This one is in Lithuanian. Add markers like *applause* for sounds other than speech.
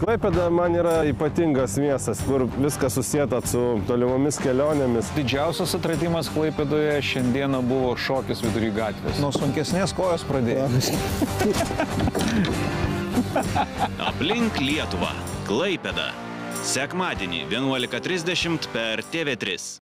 klaipėda man yra ypatingas miestas kur viskas susieta su tolimomis kelionėmis Didžiausias atradimas Klaipėdoje šiandieną buvo šokis vidury gatvės. Nuo sunkesnės kojos pradėjau. *laughs* Aplink Lietuvą. Klaipėda. Sekmadienį 11.30 per TV3.